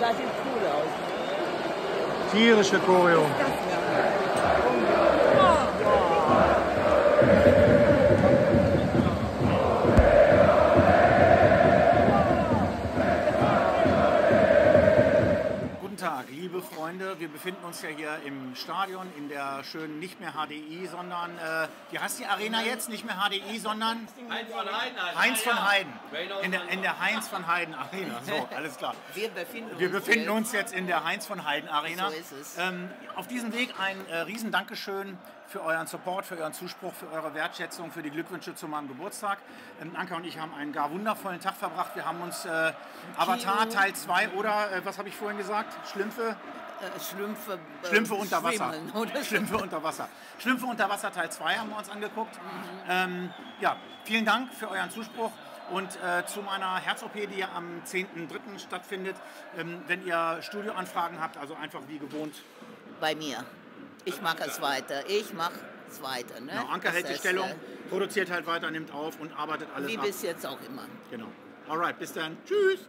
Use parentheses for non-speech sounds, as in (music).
da sind aus. Tierische Tag, liebe Freunde. Wir befinden uns ja hier im Stadion in der schönen nicht mehr HDI, sondern äh, wie heißt die Arena jetzt? Nicht mehr HDI, sondern Heinz von Heiden. Alter. Heinz von. Heiden. In der, in der Heinz von Heiden Arena. So, (laughs) alles klar. Wir befinden Wir uns befinden jetzt- uns jetzt in der Heinz von Heiden Arena. So ist es. Ähm, auf diesem Weg ein äh, riesen Dankeschön für euren Support, für euren Zuspruch, für eure Wertschätzung, für die Glückwünsche zu meinem Geburtstag. Ähm, Anka und ich haben einen gar wundervollen Tag verbracht. Wir haben uns äh, Avatar. Teil 2 oder, äh, was habe ich vorhin gesagt? Schlümpfe? äh, Schlümpfe, äh, Schlümpfe unter Wasser. (laughs) oder? Schlümpfe unter Wasser. Schlümpfe unter Wasser Teil 2 haben wir uns angeguckt. Ähm, ja, vielen Dank für euren Zuspruch. Und äh, zu meiner Herz-OP, die am 10.3. stattfindet, ähm, wenn ihr Studioanfragen habt, also einfach wie gewohnt. Bei mir. Ich mache es weiter. Ich mache es weiter. Ne? Genau, Anker hält die Stellung, äh, produziert halt weiter, nimmt auf und arbeitet alles Wie ab. bis jetzt auch immer. Genau. Alright, bis dann. Tschüss.